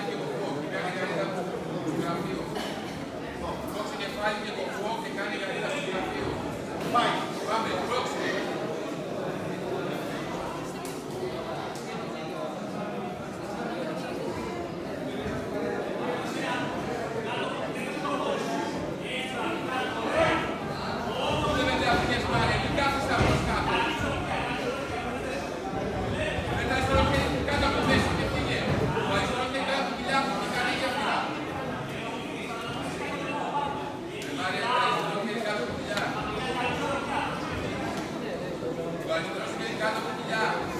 México. Ευχαριστώ.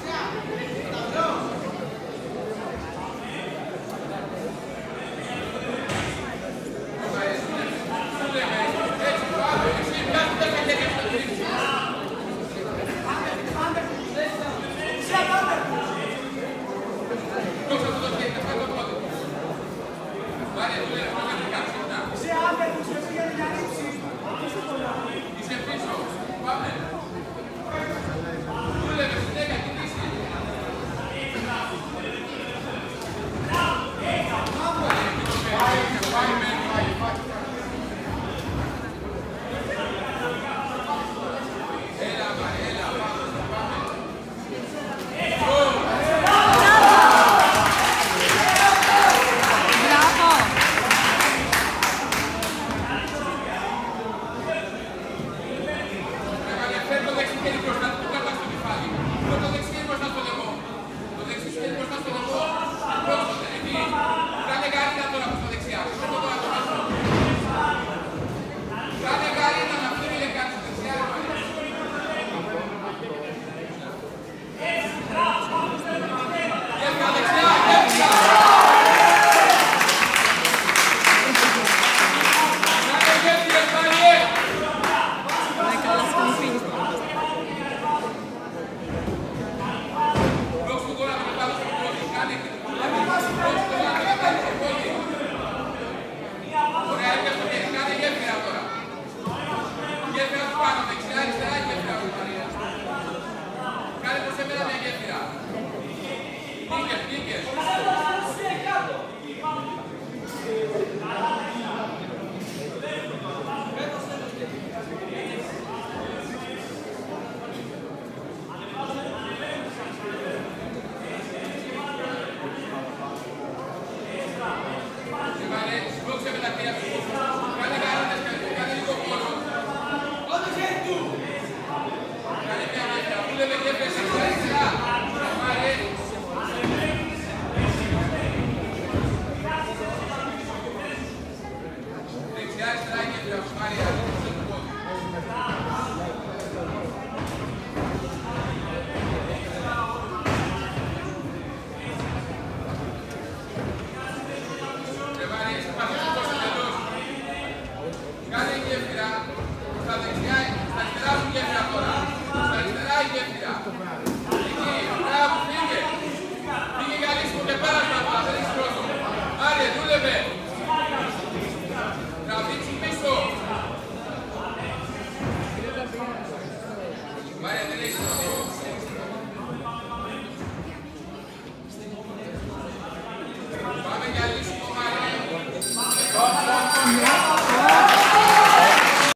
Yeah.